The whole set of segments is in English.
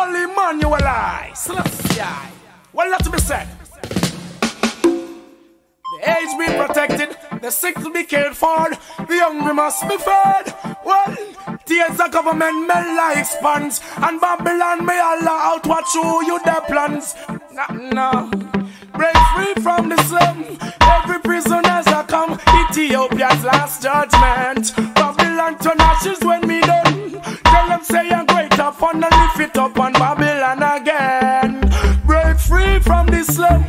Holy Emmanuel I. Selassie. Well, let me said. The aged be protected, the sick to be cared for, the hungry must be fed. Well, tears the government may like sponge, and Babylon may allow out what show you their plans. Nah, nah. Break free from the slum, every prisoner's a come. Ethiopia's last judgment. Babylon turn ashes when it up on Babylon again. Break free from the slum,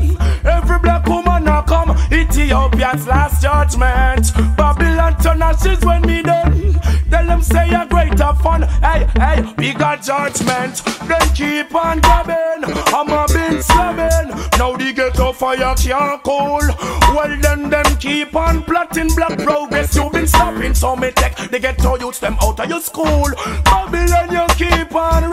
every black woman a come. Ethiopia's last judgment. Babylon turn ashes when me done. Tell them say a greater fun. Hey, hey, bigger judgment. Then keep on grabbing. I'm a been slamming. Now the ghetto fire can't cool. Well then them keep on plotting black progress. You've been stopping so me take the ghetto youths them out of your school. Babylon you keep on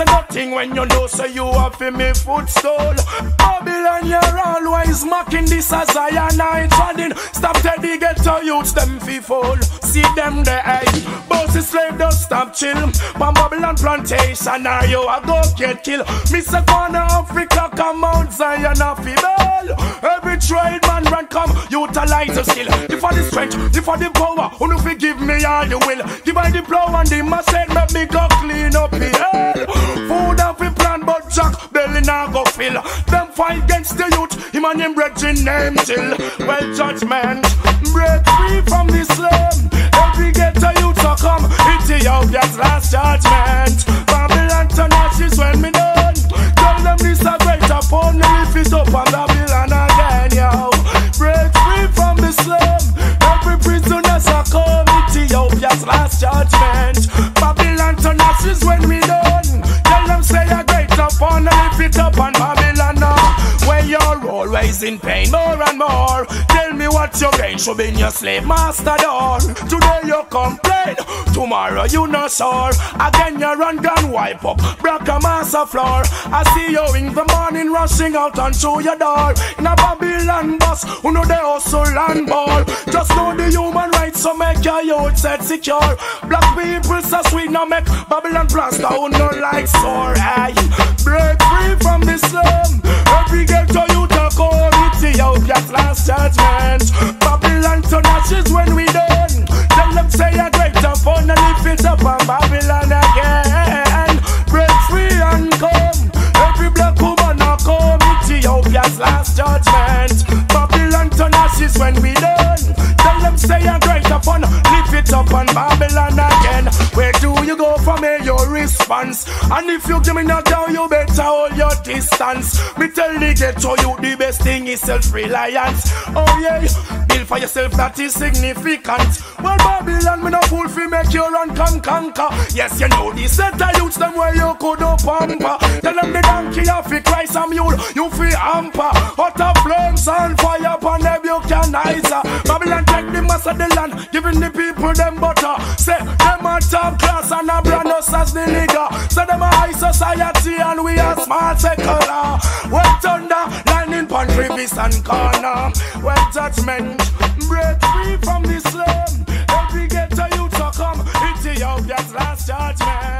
say nothing when you know so you have in me footstool. Babylon you're always mocking this as I and I treading. Stop the ghetto youths them fall. See them there. Bossy slave don't stop chill. Pan Babylon plantation, are you a go get killed. Mr. Corner Africa, come out Zion of bell. Every trade man run come, utilize the skill. If for the strength, if for the power, who no give me all you will. Give I the plow and the machine, make me go clean up the fight against the youth, him and him brethren name till. Well judgment, break free from the slum. Every ghetto youth to come, Ethiopia's last judgment. Babylon turn ashes when me done. Tell them this a greater fun, lift it up on Babylon again, yo. Break free from the slum. Every prisoner's a come, Ethiopia's last judgment. Babylon turn ashes when we done. Tell them say a greater fun, lift it up on in pain, more and more. Tell me what your gain, should be in your slave master door. Today you complain, tomorrow you not sore. Again you run gun wipe up, break a master floor. I see you in the morning rushing out and your door. In a Babylon bus, who know they hustle and ball. Just know the human rights, so make your youth set secure. Black people so sweet, now make Babylon plaster, who no like sore. Hey, break free from the slum. Every ghetto Babylon when we done. Tell them say I a greater fun and lift it up on Babylon again. Break free and come. Every black woman a come. Ethiopia's last judgment. Your response. And if you give me not down, you better hold your distance. Me tell the ghetto you the best thing is self-reliance. Oh yeah, build for yourself that is significant. Well, Babylon, me no fool fi make you run come conquer. Yes, you know the set of youths them where you could up pamper. Tell them the donkey have fi cry some mule, you fi hamper. Hot of flames and fire upon them you can eyes. Mass of the land, giving the people them butter. Say them a top class and a brand us as the nigga. Say them a high society and we a smart secular. Well thunder, lightning pon crevice and corner. Well judgment, break free from the slum. Every ghetto youth to come, Ethiopia's last judgment.